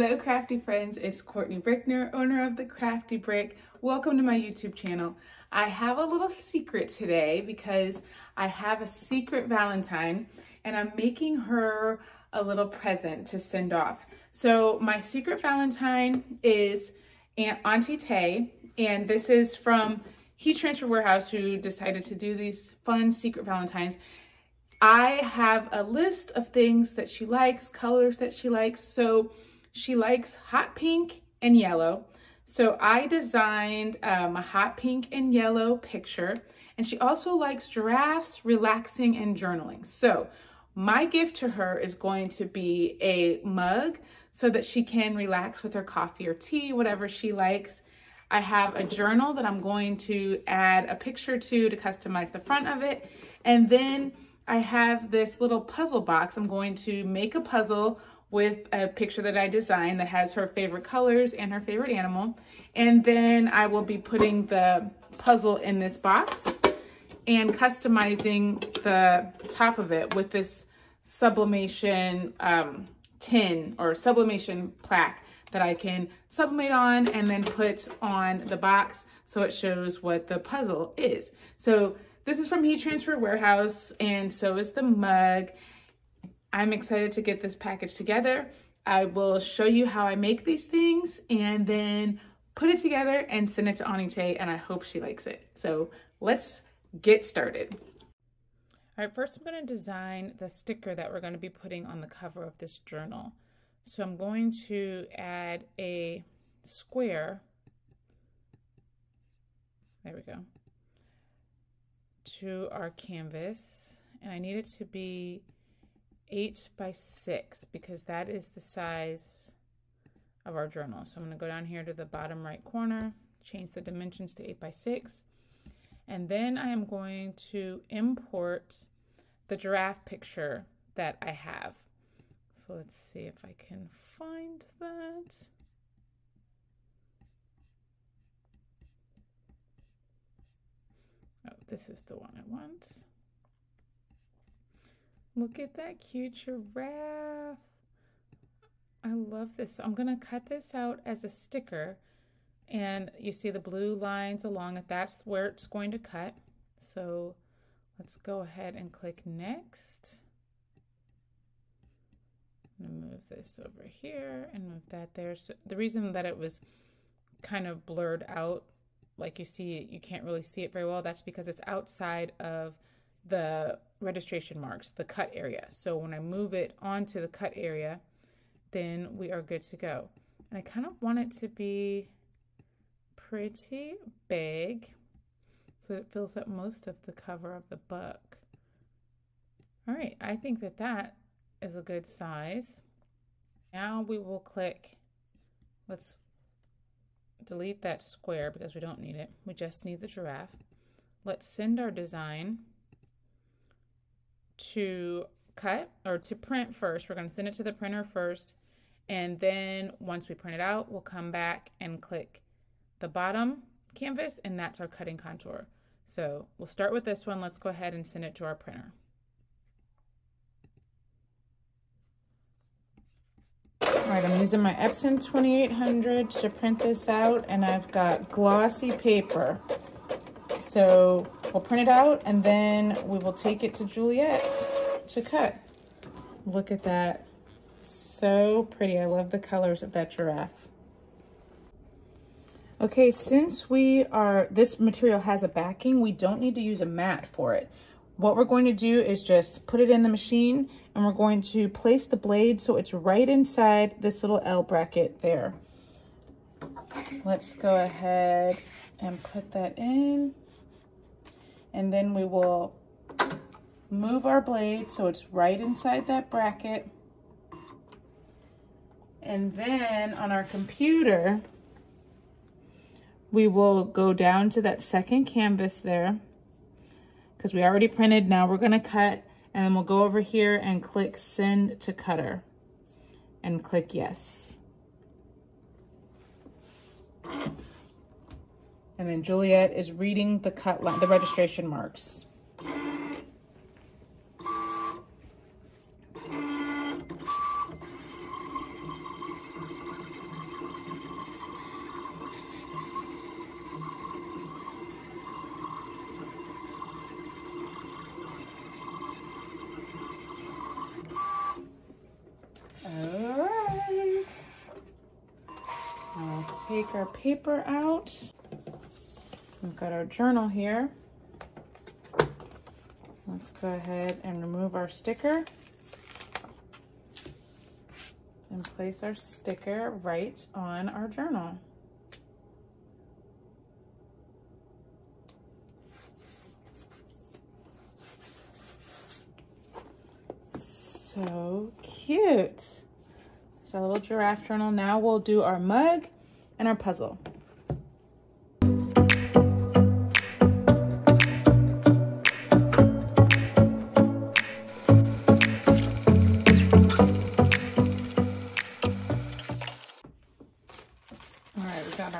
Hello crafty friends, it's Courtney Brickner, owner of The Crafty Brick. Welcome to my YouTube channel. I have a little secret today because I have a secret Valentine and I'm making her a little present to send off. So my secret Valentine is Aunt Auntie Tay and this is from Heat Transfer Warehouse who decided to do these fun secret Valentines. I have a list of things that she likes, colors that she likes. So she likes hot pink and yellow. So I designed um, a hot pink and yellow picture. And she also likes giraffes, relaxing, and journaling. So my gift to her is going to be a mug so that she can relax with her coffee or tea, whatever she likes. I have a journal that I'm going to add a picture to to customize the front of it. And then I have this little puzzle box. I'm going to make a puzzle with a picture that I designed that has her favorite colors and her favorite animal. And then I will be putting the puzzle in this box and customizing the top of it with this sublimation um, tin or sublimation plaque that I can sublimate on and then put on the box so it shows what the puzzle is. So this is from Heat Transfer Warehouse and so is the mug. I'm excited to get this package together. I will show you how I make these things and then put it together and send it to Tay and I hope she likes it. So let's get started. All right, first I'm going to design the sticker that we're going to be putting on the cover of this journal. So I'm going to add a square, there we go, to our canvas. And I need it to be 8 by 6 because that is the size of our journal. So I'm going to go down here to the bottom right corner, change the dimensions to 8 by 6. And then I am going to import the giraffe picture that I have. So let's see if I can find that. Oh, this is the one I want. Look at that cute giraffe. I love this. I'm going to cut this out as a sticker. And you see the blue lines along it. That's where it's going to cut. So let's go ahead and click next. move this over here and move that there. So the reason that it was kind of blurred out, like you see, you can't really see it very well. That's because it's outside of the registration marks, the cut area. So when I move it onto the cut area, then we are good to go. And I kind of want it to be pretty big so it fills up most of the cover of the book. All right, I think that that is a good size. Now we will click, let's delete that square because we don't need it. We just need the giraffe. Let's send our design to cut or to print first. We're going to send it to the printer first. And then once we print it out, we'll come back and click the bottom canvas and that's our cutting contour. So we'll start with this one. Let's go ahead and send it to our printer. All right, I'm using my Epson 2800 to print this out and I've got glossy paper. So we'll print it out and then we will take it to Juliet to cut. Look at that. So pretty. I love the colors of that giraffe. Okay, since we are, this material has a backing, we don't need to use a mat for it. What we're going to do is just put it in the machine and we're going to place the blade so it's right inside this little L bracket there. Let's go ahead and put that in. And then we will move our blade so it's right inside that bracket. And then on our computer, we will go down to that second canvas there because we already printed. Now we're going to cut and we'll go over here and click send to cutter and click yes. And then Juliet is reading the cut line, the registration marks. All right. I'll take our paper out. We've got our journal here. Let's go ahead and remove our sticker and place our sticker right on our journal. So cute. It's our little giraffe journal. Now we'll do our mug and our puzzle.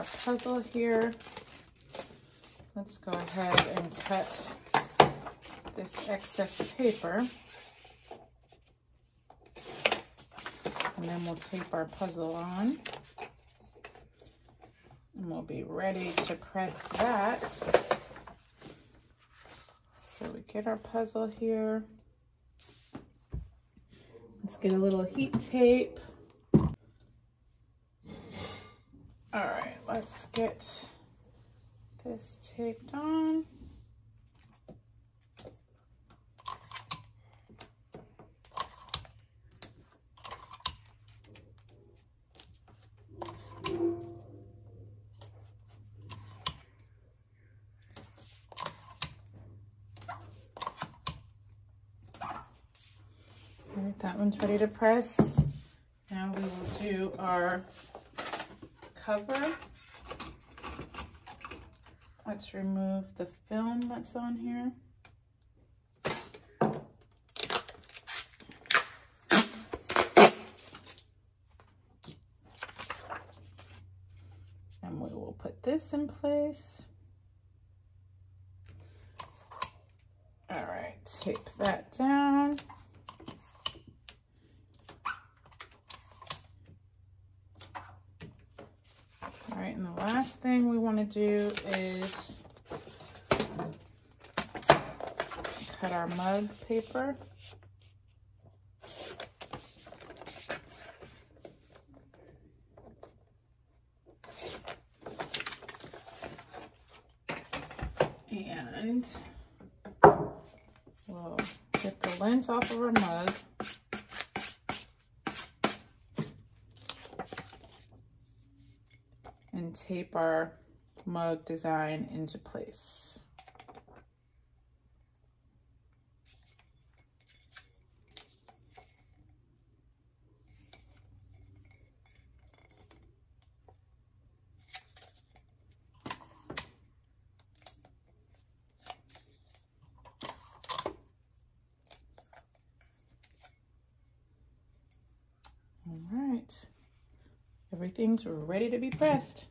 Our puzzle here. Let's go ahead and cut this excess paper. And then we'll tape our puzzle on. And we'll be ready to press that. So we get our puzzle here. Let's get a little heat tape. All right, let's get this taped on. That one's ready to press. Now we will do our cover. Let's remove the film that's on here. And we will put this in place. All right, tape that down. All right, thing we want to do is cut our mug paper. And we'll get the lint off of our mug. Tape our mug design into place. All right. Everything's ready to be pressed.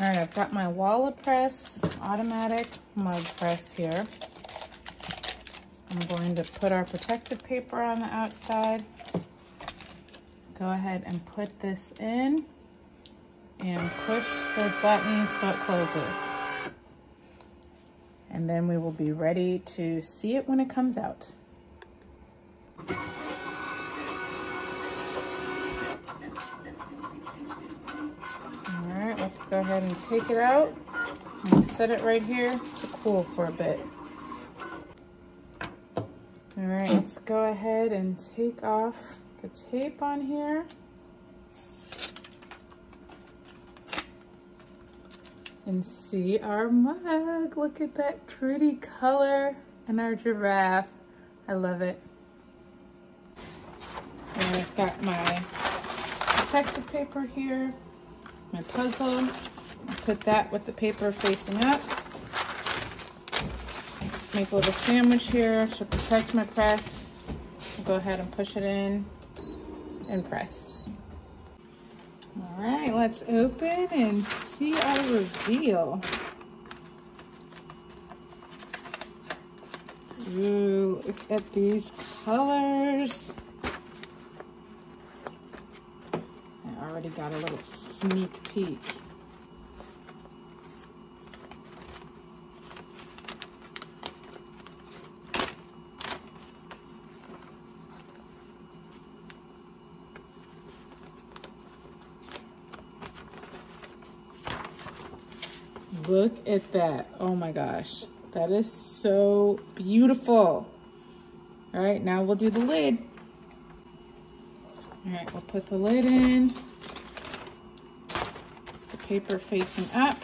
All right, I've got my Wala Press automatic mug press here. I'm going to put our protective paper on the outside. Go ahead and put this in and push the button so it closes. And then we will be ready to see it when it comes out. Go ahead and take it out and set it right here to cool for a bit. All right, let's go ahead and take off the tape on here. And see our mug. Look at that pretty color and our giraffe. I love it. And I've got my protective paper here my puzzle. Put that with the paper facing up. Make a little sandwich here to protect my press. Go ahead and push it in and press. All right, let's open and see our reveal. Ooh, look at these colors. already got a little sneak peek. Look at that. Oh my gosh. That is so beautiful. All right, now we'll do the lid. All right, we'll put the lid in. Paper facing up.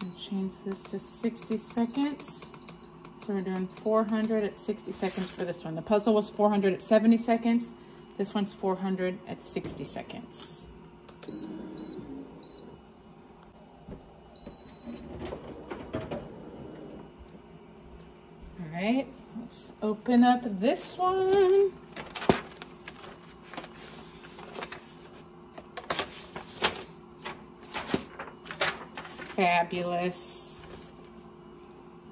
And change this to 60 seconds. So we're doing 400 at 60 seconds for this one. The puzzle was 400 at 70 seconds. This one's 400 at 60 seconds. All right, let's open up this one. Fabulous.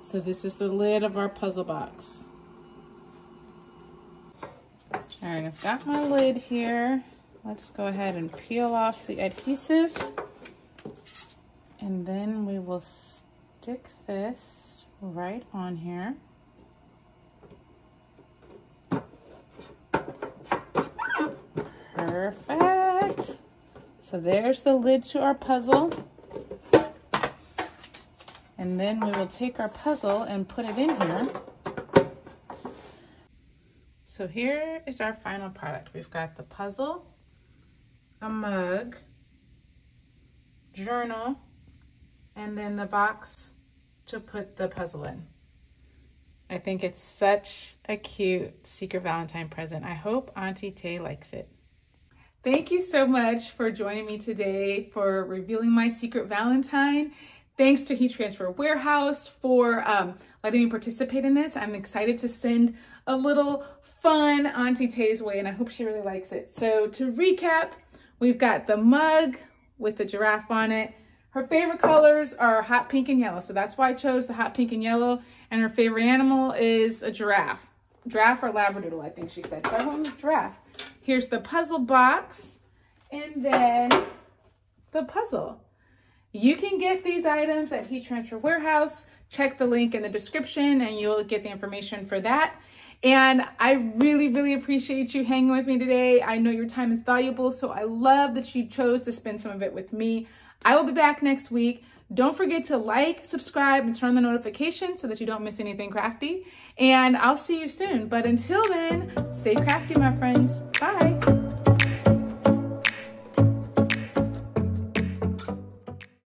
So this is the lid of our puzzle box. All right, I've got my lid here. Let's go ahead and peel off the adhesive. And then we will stick this right on here. Perfect. So there's the lid to our puzzle. And then we will take our puzzle and put it in here. So here is our final product. We've got the puzzle, a mug, journal, and then the box to put the puzzle in. I think it's such a cute Secret Valentine present. I hope Auntie Tay likes it. Thank you so much for joining me today for revealing my Secret Valentine. Thanks to Heat Transfer Warehouse for um, letting me participate in this. I'm excited to send a little fun Auntie Tay's way and I hope she really likes it. So to recap, we've got the mug with the giraffe on it. Her favorite colors are hot pink and yellow. So that's why I chose the hot pink and yellow. And her favorite animal is a giraffe. Giraffe or Labradoodle, I think she said. So I went with giraffe. Here's the puzzle box. And then the puzzle. You can get these items at Heat Transfer Warehouse. Check the link in the description and you'll get the information for that. And I really, really appreciate you hanging with me today. I know your time is valuable, so I love that you chose to spend some of it with me. I will be back next week. Don't forget to like, subscribe, and turn on the notifications so that you don't miss anything crafty. And I'll see you soon. But until then, stay crafty, my friends. Bye.